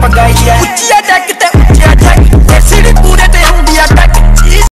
papagaya